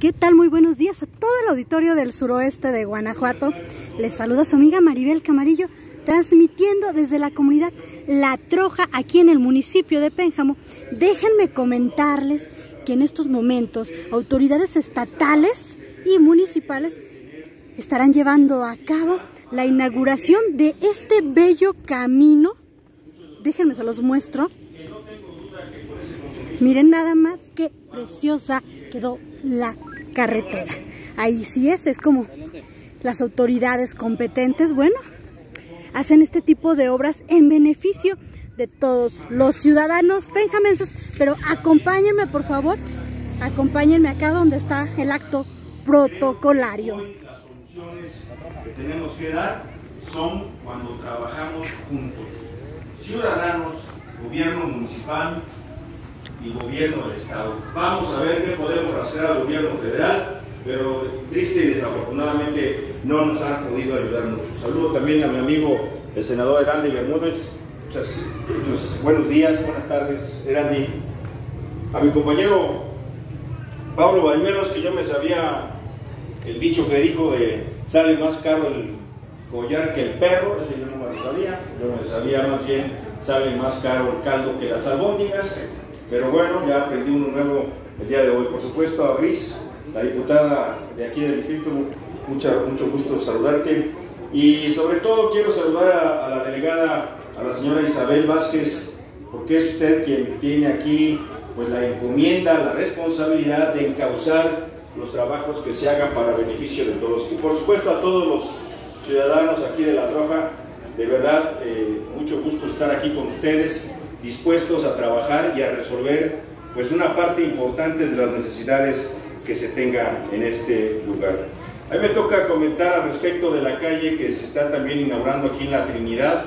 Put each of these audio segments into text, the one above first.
¿Qué tal? Muy buenos días a todo el auditorio del suroeste de Guanajuato. Les saluda su amiga Maribel Camarillo, transmitiendo desde la comunidad La Troja, aquí en el municipio de Pénjamo. Déjenme comentarles que en estos momentos autoridades estatales y municipales estarán llevando a cabo la inauguración de este bello camino. Déjenme se los muestro. Miren nada más qué preciosa quedó la carretera. Ahí sí es, es como las autoridades competentes, bueno, hacen este tipo de obras en beneficio de todos los ciudadanos penjamenses, pero acompáñenme por favor, acompáñenme acá donde está el acto protocolario. Las soluciones que tenemos que dar son cuando trabajamos juntos. Ciudadanos, gobierno municipal, y gobierno del Estado. Vamos a ver qué podemos hacer al gobierno federal, pero triste y desafortunadamente no nos han podido ayudar mucho. Saludo también a mi amigo el senador Erandi Bermúdez. Muchas, buenos días, buenas tardes, Erandi. A mi compañero Pablo Bañuelos, que yo me sabía el dicho que dijo de sale más caro el collar que el perro, ese yo no me lo sabía, yo me sabía más bien sale más caro el caldo que las albóndigas pero bueno, ya aprendí uno nuevo el día de hoy. Por supuesto, a Brice, la diputada de aquí del distrito, mucho gusto saludarte. Y sobre todo quiero saludar a, la delegada, a la señora Isabel Vázquez, porque es usted quien tiene aquí pues, la encomienda, la responsabilidad de encauzar los trabajos que se hagan para beneficio de todos. Y por supuesto a todos los ciudadanos aquí de La Troja, de verdad, eh, mucho gusto estar aquí con ustedes dispuestos a trabajar y a resolver pues una parte importante de las necesidades que se tengan en este lugar. A mí me toca comentar al respecto de la calle que se está también inaugurando aquí en la Trinidad,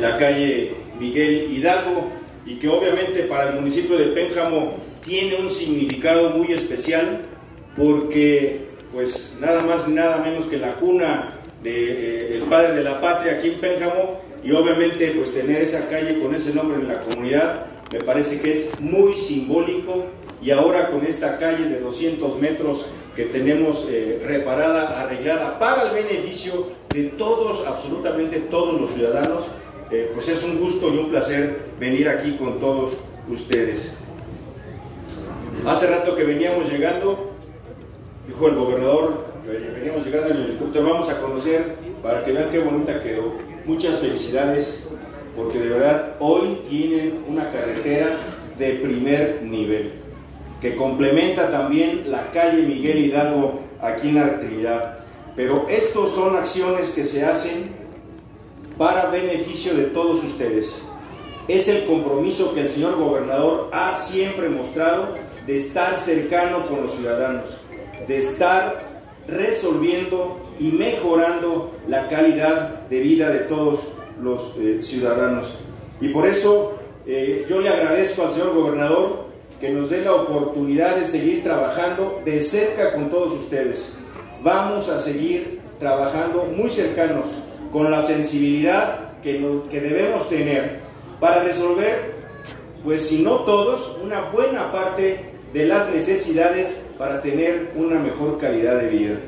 la calle Miguel Hidalgo, y que obviamente para el municipio de Pénjamo tiene un significado muy especial porque pues nada más y nada menos que la cuna del eh, padre de la patria aquí en Pénjamo y obviamente pues tener esa calle con ese nombre en la comunidad me parece que es muy simbólico y ahora con esta calle de 200 metros que tenemos eh, reparada, arreglada para el beneficio de todos, absolutamente todos los ciudadanos, eh, pues es un gusto y un placer venir aquí con todos ustedes. Hace rato que veníamos llegando, dijo el gobernador, veníamos llegando en el helicóptero, vamos a conocer para que vean qué bonita quedó muchas felicidades porque de verdad hoy tienen una carretera de primer nivel que complementa también la calle Miguel Hidalgo aquí en la Trinidad. Pero estos son acciones que se hacen para beneficio de todos ustedes. Es el compromiso que el señor gobernador ha siempre mostrado de estar cercano con los ciudadanos, de estar resolviendo y mejorando la calidad de vida de todos los eh, ciudadanos. Y por eso eh, yo le agradezco al señor gobernador que nos dé la oportunidad de seguir trabajando de cerca con todos ustedes. Vamos a seguir trabajando muy cercanos con la sensibilidad que, que debemos tener para resolver, pues si no todos, una buena parte de las necesidades para tener una mejor calidad de vida.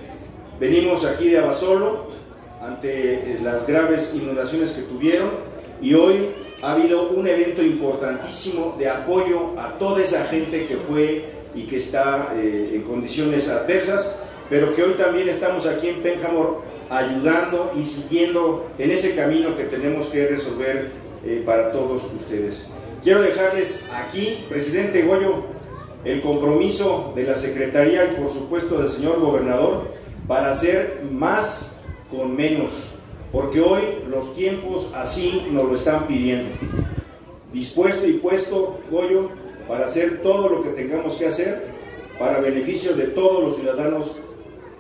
Venimos aquí de Abasolo ante eh, las graves inundaciones que tuvieron y hoy ha habido un evento importantísimo de apoyo a toda esa gente que fue y que está eh, en condiciones adversas, pero que hoy también estamos aquí en Pénjamo ayudando y siguiendo en ese camino que tenemos que resolver eh, para todos ustedes. Quiero dejarles aquí, presidente Goyo, el compromiso de la Secretaría y por supuesto del señor gobernador para hacer más con menos, porque hoy los tiempos así nos lo están pidiendo. Dispuesto y puesto, Goyo, para hacer todo lo que tengamos que hacer para beneficio de todos los ciudadanos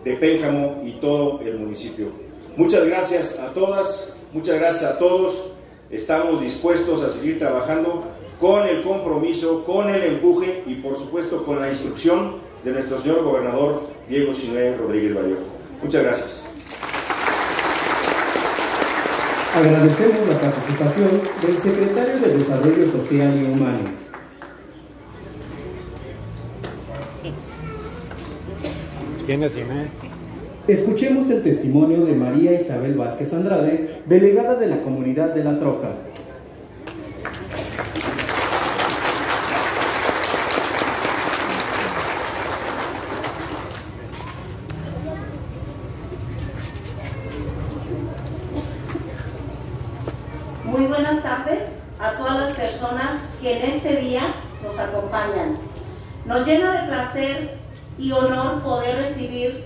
de Pénjamo y todo el municipio. Muchas gracias a todas, muchas gracias a todos. Estamos dispuestos a seguir trabajando con el compromiso, con el empuje y por supuesto con la instrucción de nuestro señor gobernador Diego Siné Rodríguez Vallejo. Muchas gracias. Agradecemos la participación del secretario de Desarrollo Social y Humano. ¿Quién cine? Escuchemos el testimonio de María Isabel Vázquez Andrade, delegada de la comunidad de La Troja. Muy buenas tardes a todas las personas que en este día nos acompañan. Nos llena de placer y honor poder recibir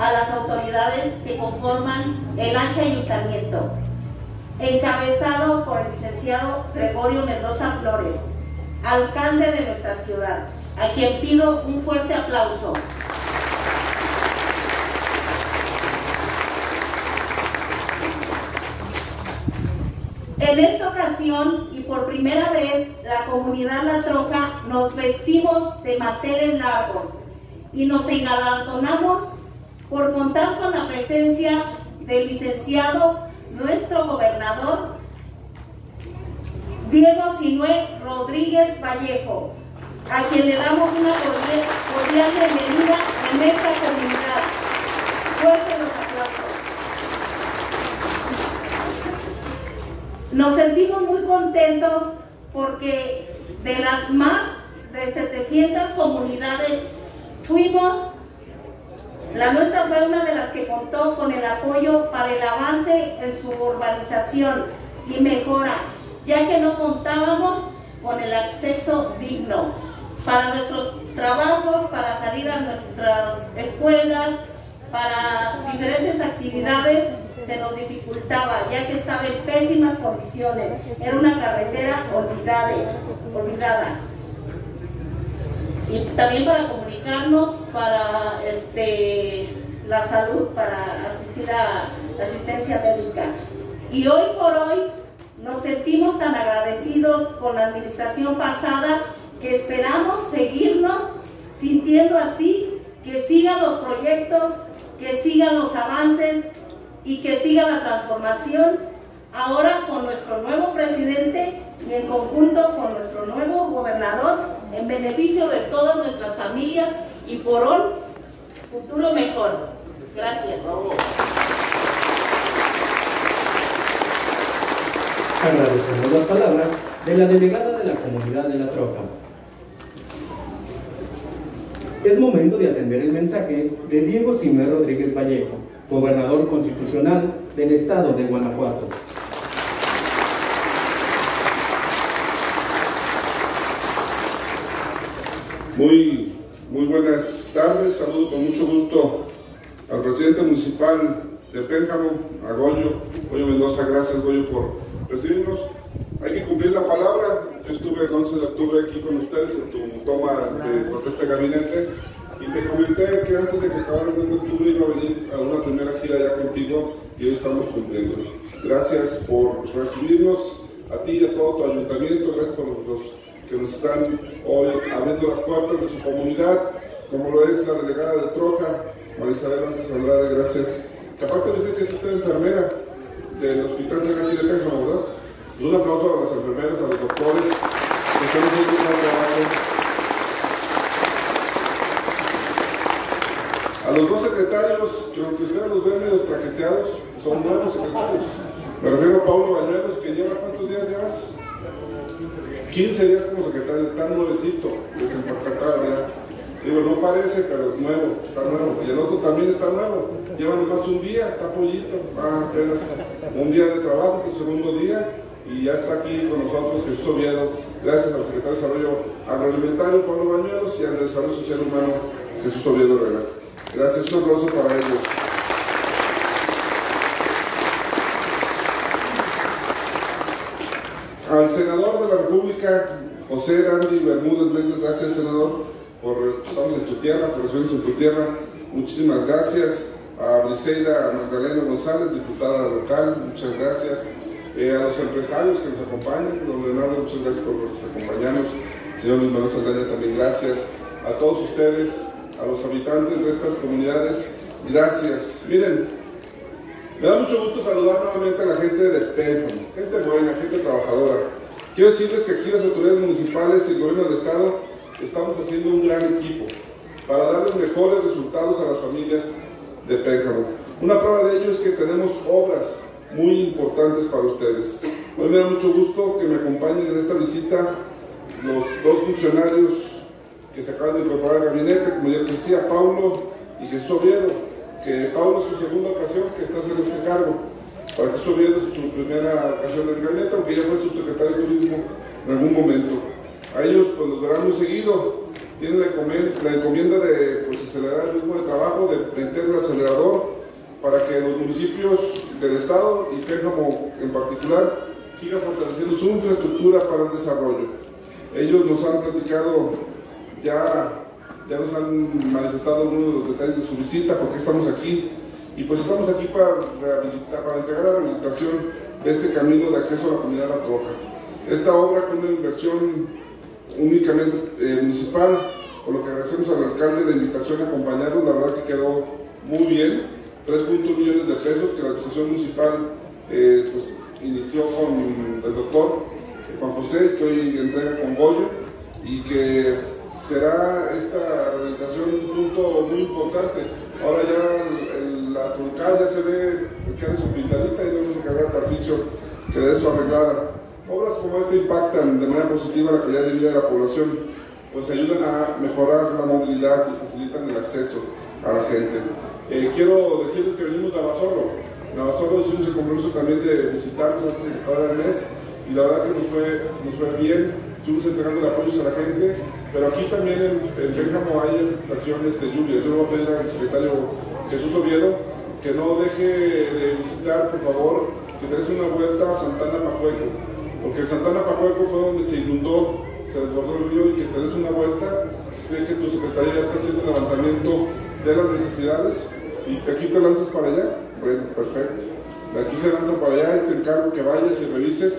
a las autoridades que conforman el H Ayuntamiento, encabezado por el licenciado Gregorio Mendoza Flores, alcalde de nuestra ciudad, a quien pido un fuerte aplauso. En esta ocasión por primera vez, la comunidad La Troca nos vestimos de materes largos y nos engalardonamos por contar con la presencia del licenciado, nuestro gobernador, Diego Sinué Rodríguez Vallejo, a quien le damos una cordial bienvenida en esta comunidad. Fuerte los aplausos. Nos sentimos muy contentos porque de las más de 700 comunidades fuimos, la nuestra fue una de las que contó con el apoyo para el avance en su urbanización y mejora, ya que no contábamos con el acceso digno para nuestros trabajos, para salir a nuestras escuelas, para diferentes actividades se nos dificultaba, ya que estaba en pésimas condiciones. Era una carretera olvidada. olvidada. Y también para comunicarnos, para este, la salud, para asistir a la asistencia médica. Y hoy por hoy nos sentimos tan agradecidos con la administración pasada que esperamos seguirnos sintiendo así, que sigan los proyectos, que sigan los avances y que siga la transformación ahora con nuestro nuevo presidente y en conjunto con nuestro nuevo gobernador en beneficio de todas nuestras familias y por un futuro mejor. Gracias. Agradecemos las palabras de la delegada de la comunidad de La Troja. Es momento de atender el mensaje de Diego Simer Rodríguez Vallejo, gobernador constitucional del estado de Guanajuato. Muy, muy buenas tardes, saludo con mucho gusto al presidente municipal de Pénjamo, a Goyo, Goyo Mendoza, gracias Goyo por recibirnos. Hay que cumplir la palabra, yo estuve el 11 de octubre aquí con ustedes en tu toma de protesta de gabinete y te comenté que antes de que acabara el mes de octubre iba a venir a una primera gira ya contigo y hoy estamos cumpliendo. Gracias por recibirnos, a ti y a todo tu ayuntamiento, gracias por los que nos están hoy abriendo las puertas de su comunidad, como lo es la delegada de Troja, Marisabel Vázquez Andrade, gracias. Que aparte dice que es usted enfermera del Hospital de aquí de Pénjamo, ¿verdad? Pues un aplauso a las enfermeras, a los doctores, que están haciendo un gran trabajo. A los dos secretarios, que aunque ustedes los ven medio traqueteados, son nuevos secretarios. Me refiero a Pablo Bañuelos, que lleva cuántos días llevas? 15 días como secretario, está nuevecito, desempacatado ya. Digo, no parece, pero es nuevo, está nuevo. Y el otro también está nuevo. Lleva nomás un día, está pollito, ah, apenas un día de trabajo, este segundo día, y ya está aquí con nosotros Jesús Oviedo, gracias al secretario de Desarrollo Agroalimentario, Pablo Bañuelos, y al de Desarrollo Social Humano, Jesús Oviedo Herrera. Gracias, un aplauso para ellos. Al senador de la República, José Randy Bermúdez Méndez, gracias senador, por estamos en tu tierra, por recibirnos en tu tierra. Muchísimas gracias a Briseida Magdalena González, diputada local, muchas gracias. Eh, a los empresarios que nos acompañan, don Leonardo, muchas gracias por acompañarnos. Señor Luis Manuel Saldaña, también gracias. A todos ustedes, a los habitantes de estas comunidades, gracias. Miren, me da mucho gusto saludar nuevamente a la gente de Pénjamo, gente buena, gente trabajadora. Quiero decirles que aquí las autoridades municipales y el gobierno del estado estamos haciendo un gran equipo. para darles mejores resultados a las familias de Pénjamo. Una prueba de ello es que tenemos obras muy importantes para ustedes. Hoy me da mucho gusto que me acompañen en esta visita los dos funcionarios que se acaban de incorporar al gabinete, como ya les decía, Paulo y Jesús Oviedo, que Paulo es su segunda ocasión que está haciendo este cargo. Para Jesús Oviedo es su primera ocasión en el gabinete, aunque ya fue subsecretario de Turismo en algún momento. A ellos pues los verán muy seguido, tienen la encomienda, de pues, acelerar el ritmo de trabajo, de meter el acelerador para que los municipios del Estado y Pénjamo en particular sigan fortaleciendo su infraestructura para el desarrollo. Ellos nos han platicado, ya, ya nos han manifestado algunos de los detalles de su visita, porque estamos aquí, y pues estamos aquí para, para entregar la rehabilitación de este camino de acceso a la comunidad La Troja. Esta obra con una inversión únicamente eh, municipal, por lo que agradecemos al alcalde la invitación a acompañarnos, la verdad que quedó muy bien, 3.1 millones de pesos que la administración municipal eh, pues, inició con el doctor Juan José, que hoy entrega con Goyo, y que será esta rehabilitación un punto muy importante. Ahora ya la turcal ya se ve que queda su pintadita y vamos a cargar el Tarcicio que de eso arreglada. Obras como esta impactan de manera positiva la calidad de vida de la población, pues ayudan a mejorar la movilidad y facilitan el acceso a la gente. Eh, quiero decirles que venimos de Abasolo. En Abasolo hicimos el compromiso también de visitarnos antes de que el mes y la verdad que nos fue, nos fue bien, estuvimos entregando apoyos a la gente, pero aquí también en, en hay afectaciones de lluvia. Yo le voy a pedir al secretario Jesús Oviedo que no deje de visitar, por favor, que te des una vuelta a Santana Pajueco, porque Santana Pajueco fue donde se inundó, se desbordó el río y que te des una vuelta. Sé que tu secretaría está haciendo levantamiento de las necesidades y aquí te lanzas para allá. Bueno, perfecto. Aquí se lanza para allá y te encargo que vayas y revises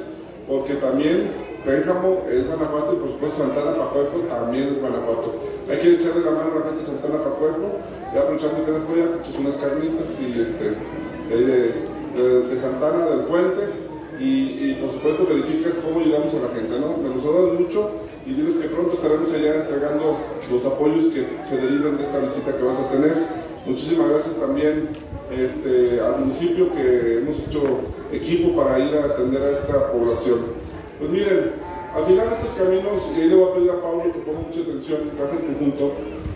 porque también Pénjamo es Guanajuato y por supuesto Santana Pajueco también es Guanajuato. Hay que echarle la mano a la gente de Santana Pajueco, ya aprovechando que eres te echas unas carnitas y este, de, Santana, del puente, y, por supuesto verificas cómo ayudamos a la gente, ¿no? Me los mucho y diles que pronto estaremos allá entregando los apoyos que se deriven de esta visita que vas a tener. Muchísimas gracias también este, al municipio que hemos hecho equipo para ir a atender a esta población. Pues miren, al final estos caminos, y ahí le voy a pedir a Pablo que ponga mucha atención y traje en conjunto,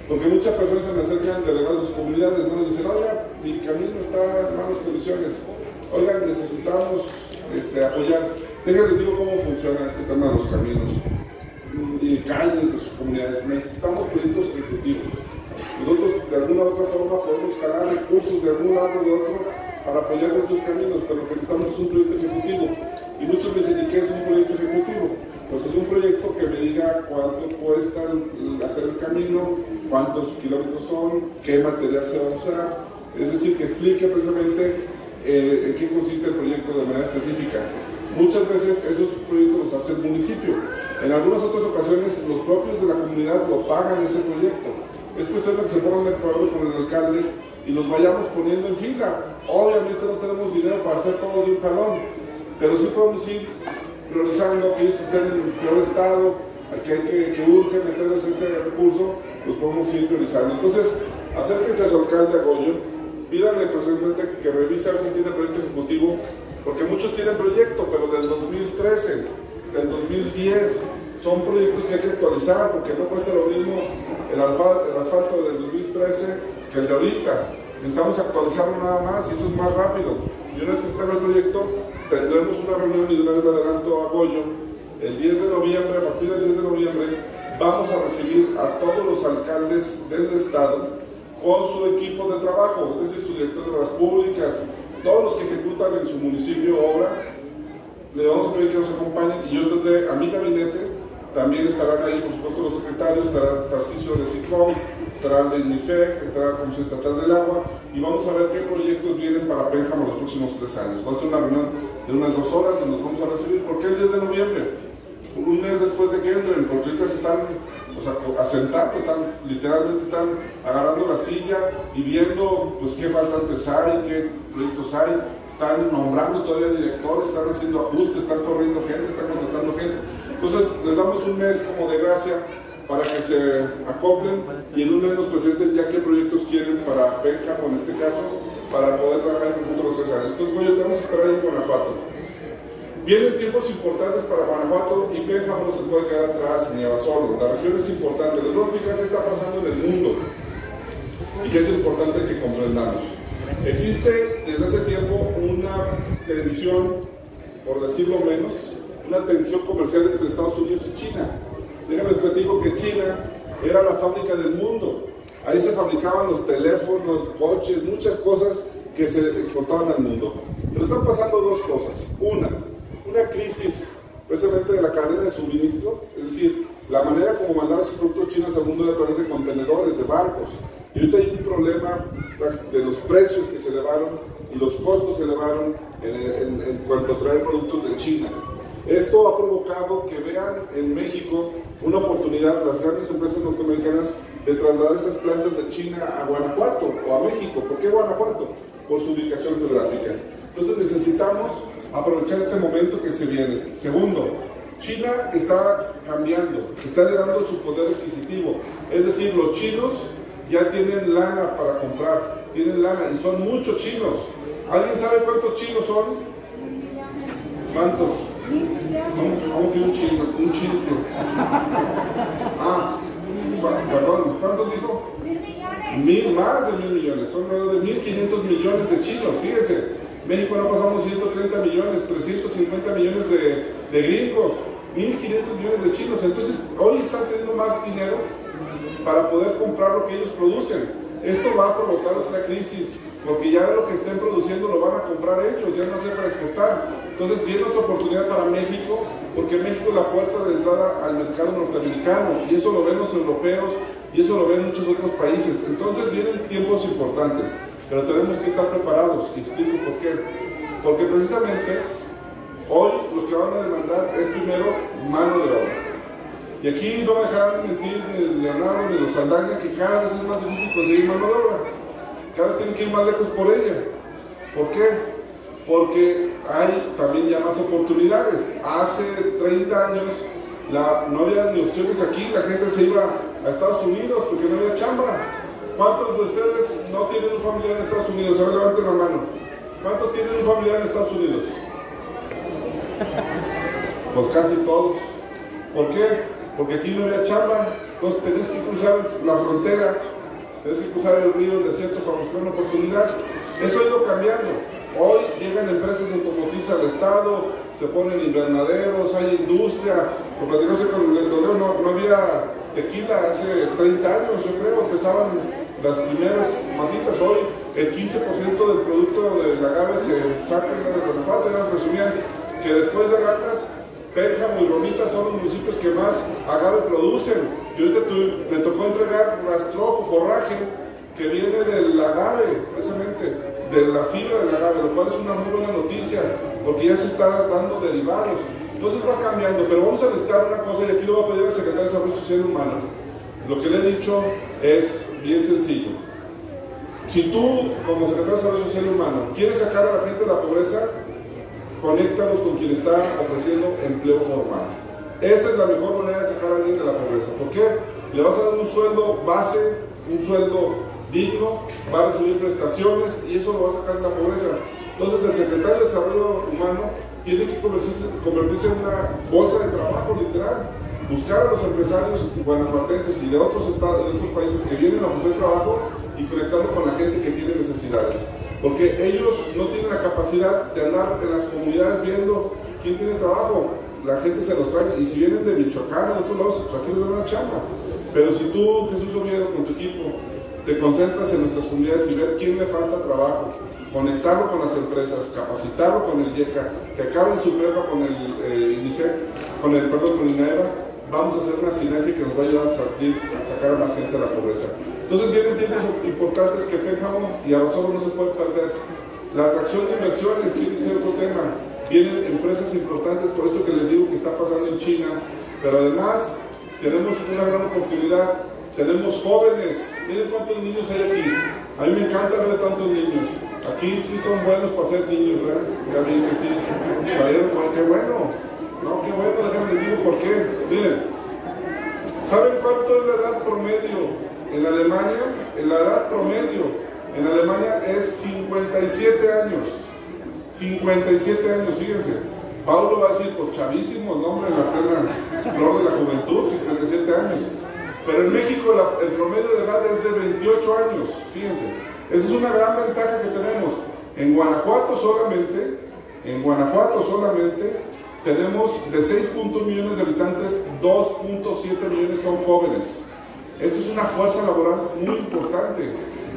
porque muchas personas se me acercan delegados de sus comunidades, ¿no? Y dicen, oiga, mi camino está en malas condiciones, oigan, necesitamos este, apoyar. Déjenles les digo cómo funciona este tema de los caminos y calles de sus comunidades. Necesitamos proyectos ejecutivos. Nosotros de alguna u otra forma podemos ganar recursos de algún lado o de otro para apoyar nuestros caminos, pero lo que necesitamos es un proyecto ejecutivo. Y muchos me dicen, ¿y qué es un proyecto ejecutivo? Pues es un proyecto que me diga cuánto cuesta hacer el camino, cuántos kilómetros son, qué material se va a usar, es decir, que explique precisamente eh, en qué consiste el proyecto de manera específica. Muchas veces esos proyectos los hace el municipio. En algunas otras ocasiones los propios de la comunidad lo pagan ese proyecto. Es cuestión de que se pongan de acuerdo con el alcalde y los vayamos poniendo en fila. Obviamente no tenemos dinero para hacer todo de un jalón, pero sí podemos ir priorizando aquellos que estén en el peor estado, que, que, que urge ese recurso, los podemos ir priorizando. Entonces, acérquense a su alcalde Agoyo, pídanle que revise si tiene proyecto ejecutivo, porque muchos tienen proyecto, pero del 2013, del 2010, son proyectos que hay que actualizar, porque no cuesta lo mismo el, el asfalto del 2013 que el de ahorita. Necesitamos actualizarlo nada más y eso es más rápido. Y una vez que está el proyecto, tendremos una reunión y de una adelanto a Goyo. El 10 de noviembre, a partir del 10 de noviembre, vamos a recibir a todos los alcaldes del estado con su equipo de trabajo, es decir, su director de las públicas, todos los que ejecutan en su municipio obra, le vamos a pedir que nos acompañen y yo tendré a mi gabinete, también estarán ahí por supuesto los secretarios, estará Tarcisio de Ciclón, estará el de INIFEC, estará la Comisión Estatal del Agua y vamos a ver qué proyectos vienen para Pénjamo los próximos tres años. Va a ser una reunión de unas dos horas donde nos vamos a recibir. ¿Por qué el 10 de noviembre? Un mes después de que entren, porque ahorita se están o sea, asentando, están, literalmente están agarrando la silla y viendo pues qué faltantes hay, qué proyectos hay, están nombrando todavía directores, están haciendo ajustes, están corriendo gente, están contratando gente. Entonces les damos un mes como de gracia para que se acoplen y en un mes nos presenten ya qué proyectos quieren para Pénjamo en este caso, para poder trabajar en conjunto los tres años. Entonces, bueno, tenemos que esperar en Guanajuato. Vienen tiempos importantes para Guanajuato y Pénjamo no se puede quedar atrás ni solo. La región es importante. Les voy a explicar qué está pasando en el mundo y qué es importante que comprendamos. Existe desde hace tiempo una tensión, por decirlo menos, una tensión comercial entre Estados Unidos y China. Déjame platico que China era la fábrica del mundo. Ahí se fabricaban los teléfonos, coches, muchas cosas que se exportaban al mundo. Pero están pasando dos cosas. Una, una crisis precisamente de la cadena de suministro, es decir, la manera como mandar sus productos chinos al mundo era a través de contenedores, de barcos. Y ahorita hay un problema de los precios que se elevaron y los costos se elevaron en, en cuanto a traer productos de China. Esto ha provocado que vean en México una oportunidad, las grandes empresas norteamericanas, de trasladar esas plantas de China a Guanajuato o a México. ¿Por qué Guanajuato? Por su ubicación geográfica. Entonces necesitamos aprovechar este momento que se viene. Segundo, China está cambiando, está elevando su poder adquisitivo. Es decir, los chinos ya tienen lana para comprar, tienen lana y son muchos chinos. ¿Alguien sabe cuántos chinos son? ¿Cuántos? ¿Cómo, que un chino? Un chino. Ah, perdón, ¿cuántos dijo? Mil, más de mil millones, son alrededor de mil quinientos millones de chinos, fíjense. México no pasamos 130 millones, 350 millones de, de gringos, 1.500 millones de chinos. Entonces, hoy están teniendo más dinero para poder comprar lo que ellos producen. Esto va a provocar otra crisis, porque ya lo que estén produciendo lo van a comprar ellos, ya no sé para exportar. Entonces viene otra oportunidad para México, porque México es la puerta de entrada al mercado norteamericano, y eso lo ven los europeos, y eso lo ven muchos otros países. Entonces vienen tiempos importantes pero tenemos que estar preparados y explico por qué. Porque precisamente hoy lo que van a demandar es primero mano de obra. Y aquí no me dejarán mentir ni Leonardo ni los Saldaña que cada vez es más difícil conseguir mano de obra. Cada vez tienen que ir más lejos por ella. ¿Por qué? Porque hay también ya más oportunidades. Hace 30 años no había ni opciones aquí, la gente se iba a Estados Unidos porque no había chamba. ¿Cuántos de ustedes no tienen un familiar en Estados Unidos? A ver, levanten la mano. ¿Cuántos tienen un familiar en Estados Unidos? Pues casi todos. ¿Por qué? Porque aquí no había chamba, entonces tenés que cruzar la frontera, tenés que cruzar el río, el desierto para buscar una oportunidad. Eso ha ido cambiando. Hoy llegan empresas de automotriz al Estado, se ponen invernaderos, hay industria. Lo platicamos con el dolor, no, había tequila hace 30 años, yo creo, empezaban las primeras matitas hoy, el 15% del producto del agave se saca de Guanajuato, ya presumían que después de Gatas, Pénjamo y Romita son los municipios que más agave producen. Y ahorita me tocó entregar rastrojo, forraje, que viene del agave, precisamente, de la fibra del agave, lo cual es una muy buena noticia, porque ya se están dando derivados. Entonces va cambiando, pero vamos a necesitar una cosa, y aquí lo voy a pedir al secretario de Desarrollo Social Humano. Lo que le he dicho es bien sencillo. Si tú, como secretario de Desarrollo Social Humano, quieres sacar a la gente de la pobreza, conéctalos con quien está ofreciendo empleo formal. Esa es la mejor manera de sacar a alguien de la pobreza. ¿Por qué? Le vas a dar un sueldo base, un sueldo digno, va a recibir prestaciones y eso lo va a sacar de la pobreza. Entonces el secretario de Desarrollo Humano tiene que convertirse, en una bolsa de trabajo literal buscar a los empresarios guanajuatenses y de otros estados, de otros países que vienen a ofrecer trabajo y conectarlo con la gente que tiene necesidades. Porque ellos no tienen la capacidad de andar en las comunidades viendo quién tiene trabajo. La gente se los trae y si vienen de Michoacán o de otros lados, pues aquí les dan una chamba. Pero si tú, Jesús Oviedo, con tu equipo, te concentras en nuestras comunidades y ver quién le falta trabajo, conectarlo con las empresas, capacitarlo con el IECA, que acaben su prepa con el eh, con el, perdón, con el INAEVA, vamos a hacer una sinergia que nos va a ayudar a, sacar a más gente de la pobreza. Entonces vienen tiempos importantes que Pénjamo y Abasolo no se puede perder. La atracción de inversiones tiene que ser otro tema. Vienen empresas importantes, por esto que les digo que está pasando en China, pero además tenemos una gran oportunidad. Tenemos jóvenes, miren cuántos niños hay aquí. A mí me encanta ver tantos niños. Aquí sí son buenos para ser niños, ¿verdad? Ya bien que sí. Salieron, qué bueno. No, qué bueno, déjenme les digo por qué. Miren, ¿Saben cuánto es la edad promedio en Alemania? En la edad promedio en Alemania es 57 años. 57 años, fíjense. Pablo va a decir, pues chavísimo, nombre, en la plena flor de la juventud, 57 años. Pero en México el promedio de edad es de 28 años, fíjense. Esa es una gran ventaja que tenemos. En Guanajuato solamente, en Guanajuato solamente, tenemos de 6.1 millones de habitantes, 2.7 millones son jóvenes. Eso es una fuerza laboral muy importante.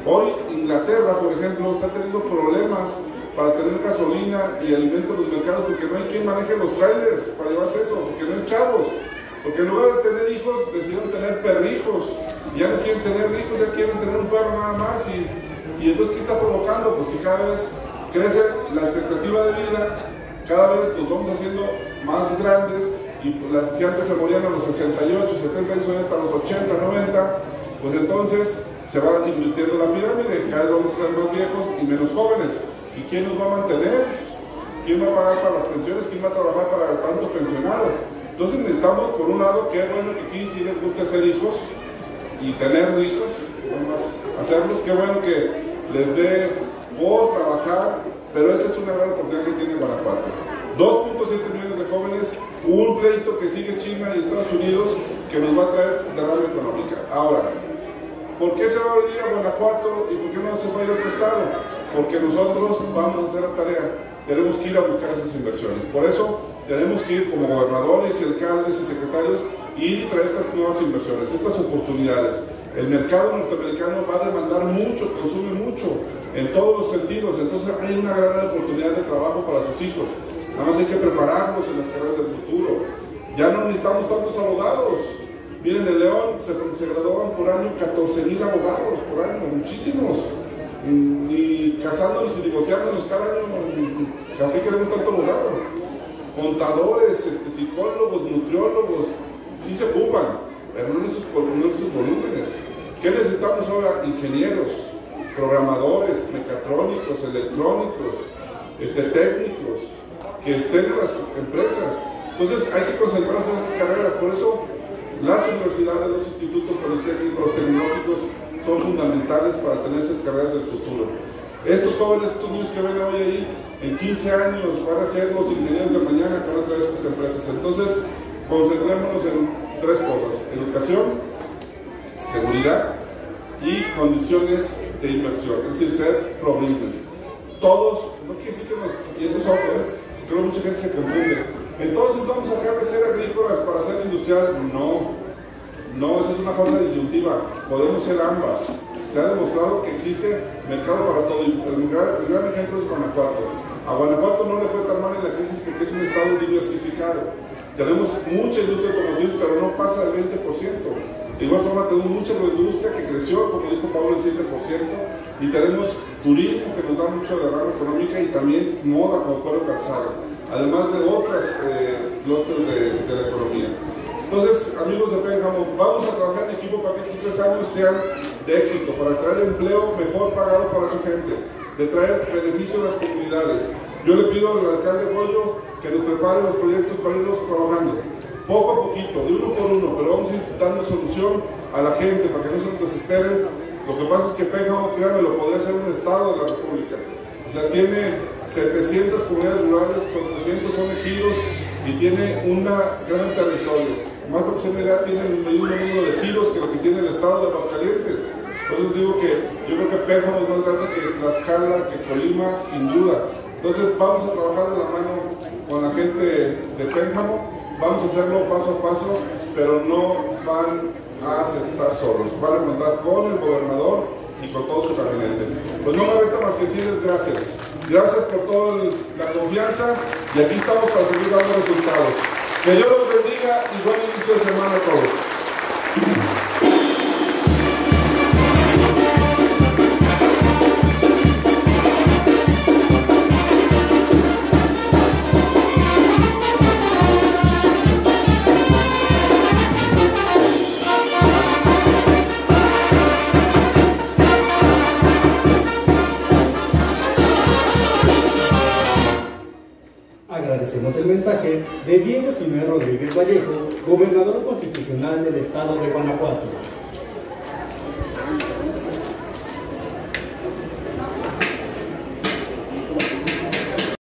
Hoy Inglaterra, por ejemplo, está teniendo problemas para tener gasolina y alimento en los mercados porque no hay quien maneje los trailers para llevarse eso, porque no hay chavos. Porque en lugar de tener hijos, decidieron tener perrijos. Ya no quieren tener hijos, ya quieren tener un perro nada más. Y, y entonces, ¿qué está provocando? Pues que cada vez crece la expectativa de vida, cada vez nos vamos haciendo más grandes y pues, si antes se morían a los 68, 70 años, hasta los 80, 90, pues entonces se va invirtiendo la pirámide, cada vez vamos a ser más viejos y menos jóvenes. ¿Y quién nos va a mantener? ¿Quién va a pagar para las pensiones? ¿Quién va a trabajar para tanto pensionado? Entonces necesitamos, por un lado, qué bueno que aquí sí les guste hacer hijos y tener hijos, más hacerlos, qué bueno que les dé por trabajar, pero esa es una gran oportunidad que tiene Guanajuato. 2.7 millones de jóvenes, un pleito que sigue China y Estados Unidos que nos va a traer derrama económica. Ahora, ¿por qué se va a venir a Guanajuato y por qué no se va a ir a otro estado? Porque nosotros vamos a hacer la tarea, tenemos que ir a buscar esas inversiones. Por eso tenemos que ir como gobernadores y alcaldes y secretarios y traer estas nuevas inversiones, estas oportunidades. El mercado norteamericano va a demandar mucho, consume mucho, en todos los sentidos. Entonces hay una gran oportunidad de trabajo para sus hijos. Nada más hay que prepararlos en las carreras del futuro. Ya no necesitamos tantos abogados. Miren, en León se, se graduaban por año 14 mil abogados por año, muchísimos. Ni casándonos y divorciándonos cada año, ¿qué queremos tanto abogado? Contadores, este, psicólogos, nutriólogos, sí se ocupan, pero no en esos, esos volúmenes. ¿Qué necesitamos ahora? Ingenieros, programadores, mecatrónicos, electrónicos, este, técnicos, que estén en las empresas. Entonces hay que concentrarse en esas carreras. Por eso las universidades, los institutos politécnicos, los tecnológicos son fundamentales para tener esas carreras del futuro. Estos jóvenes, estos niños que ven hoy ahí, en 15 años van a ser los ingenieros de mañana que van a traer estas empresas. Entonces, concentrémonos en tres cosas. Educación, seguridad y condiciones de inversión, es decir, ser pro-business. Todos, no quiere decir que nos, y esto es otro, ¿eh? creo que mucha gente se confunde. Entonces vamos a dejar de ser agrícolas para ser industrial. No, no, esa es una falsa disyuntiva. Podemos ser ambas. Se ha demostrado que existe mercado para todo. Y el gran, el gran ejemplo es Guanajuato. A Guanajuato no le fue tan mal en la crisis porque es un estado diversificado. Tenemos mucha industria automotriz, pero no pasa del 20%. De igual forma tenemos mucha industria que creció, como dijo Pablo, el 7%, y tenemos turismo que nos da mucho derrama económica y también moda como cuero calzado, además de otras eh, de, de, la economía. Entonces, amigos de Pénjamo, vamos a trabajar en equipo para que estos tres años sean de éxito, para traer empleo mejor pagado para su gente, de traer beneficio a las comunidades. Yo le pido al alcalde Goyo que nos prepare los proyectos para irlos trabajando poco a poquito, de uno por uno, pero vamos a ir dando solución a la gente para que no se desesperen. Lo que pasa es que Pénjamo, créanme, lo podría ser un estado de la República. O sea, tiene 700 comunidades rurales, 400 son ejidos y tiene un gran territorio. Más se tiene el mismo número de giros que lo que tiene el estado de Aguascalientes. Les digo que yo creo que Pénjamo es más grande que Tlaxcala, que Colima, sin duda. Entonces vamos a trabajar de la mano con la gente de Pénjamo Vamos a hacerlo paso a paso, pero no van a aceptar solos. Van a contar con el gobernador y con todo su gabinete. Pues no me resta más que decirles gracias. Gracias por toda la confianza y aquí estamos para seguir dando resultados. Que Dios los bendiga y buen inicio de semana a todos. De Diego Rodríguez Vallejo, gobernador constitucional del estado de Guanajuato.